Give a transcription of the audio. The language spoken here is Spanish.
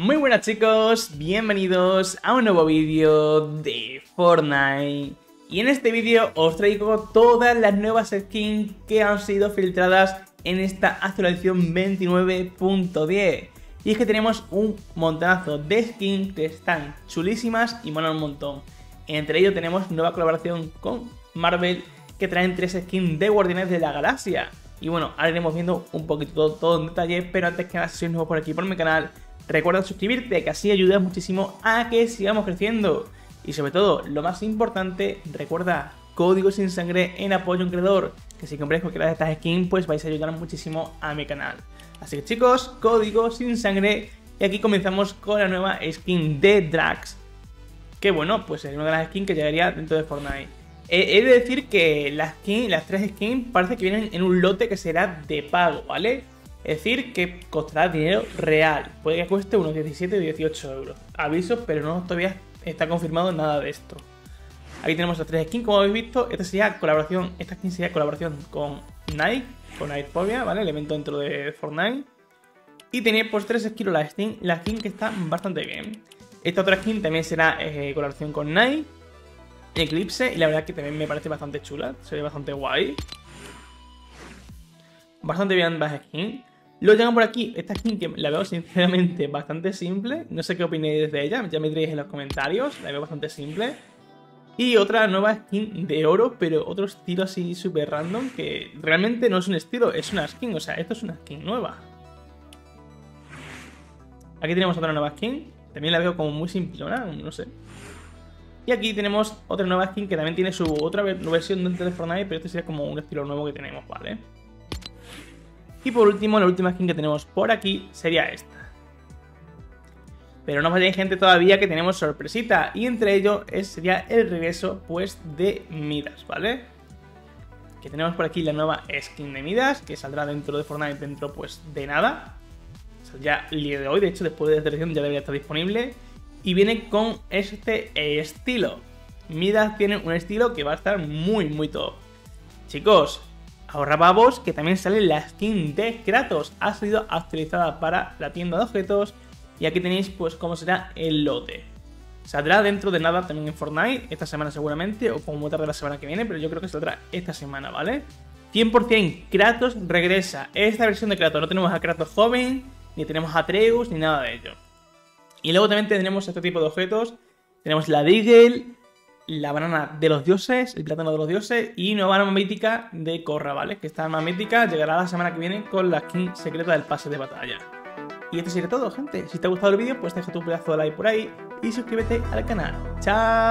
Muy buenas chicos, bienvenidos a un nuevo vídeo de Fortnite. Y en este vídeo os traigo todas las nuevas skins que han sido filtradas en esta actualización 29.10. Y es que tenemos un montonazo de skins que están chulísimas y molan un montón. Entre ellos tenemos nueva colaboración con Marvel que traen tres skins de Guardianes de la Galaxia. Y bueno, ahora iremos viendo un poquito todo, todo en detalle, pero antes que nada, si sois nuevo por aquí por mi canal, Recuerda suscribirte, que así ayudas muchísimo a que sigamos creciendo. Y sobre todo, lo más importante, recuerda código sin sangre en apoyo a un creador, que si compréis cualquiera de estas skins, pues vais a ayudar muchísimo a mi canal. Así que chicos, código sin sangre. Y aquí comenzamos con la nueva skin de Drax. Que bueno, pues es una de las skins que llegaría dentro de Fortnite. he de decir que las, skin, las tres skins parece que vienen en un lote que será de pago, ¿vale? Es decir, que costará dinero real. Puede que cueste unos 17 o 18 euros. Aviso, pero no todavía está confirmado nada de esto. Aquí tenemos las tres skins, como habéis visto. Esta sería colaboración, esta skin sería colaboración con Nike, con Nightphobia, ¿vale? El evento dentro de Fortnite. Y tenía pues tres skins la skin, la skin que está bastante bien. Esta otra skin también será eh, colaboración con Nike, Eclipse, y la verdad que también me parece bastante chula, se ve bastante guay. Bastante bien la skin. Luego llegan por aquí esta skin que la veo sinceramente bastante simple. No sé qué opinéis de ella, ya me diréis en los comentarios. La veo bastante simple. Y otra nueva skin de oro, pero otro estilo así súper random que realmente no es un estilo, es una skin. O sea, esto es una skin nueva. Aquí tenemos otra nueva skin. También la veo como muy simplona, no sé. Y aquí tenemos otra nueva skin que también tiene su otra versión dentro de Fortnite, pero este sería como un estilo nuevo que tenemos, ¿vale? Y por último, la última skin que tenemos por aquí sería esta. Pero no vayáis gente todavía que tenemos sorpresita. Y entre ello sería el regreso pues de Midas, ¿vale? Que tenemos por aquí la nueva skin de Midas, que saldrá dentro de Fortnite dentro pues de nada. Ya el día de hoy, de hecho después de esta edición ya debería estar disponible. Y viene con este estilo. Midas tiene un estilo que va a estar muy muy top. Chicos, Ahorra vos que también sale la skin de Kratos. Ha sido actualizada para la tienda de objetos. Y aquí tenéis pues cómo será el lote. Saldrá dentro de nada también en Fortnite, esta semana seguramente, o como tarde la semana que viene, pero yo creo que saldrá esta semana, ¿vale? 100% Kratos regresa. Esta versión de Kratos no tenemos a Kratos joven, ni tenemos a Atreus, ni nada de ello. Y luego también tendremos este tipo de objetos. Tenemos la Deagle, la banana de los dioses, el plátano de los dioses y nueva arma mítica de Korra, ¿vale? Que esta arma mítica llegará la semana que viene con la skin secreta del pase de batalla. Y esto sería todo, gente. Si te ha gustado el vídeo, pues deja tu pedazo de like por ahí y suscríbete al canal. ¡Chao!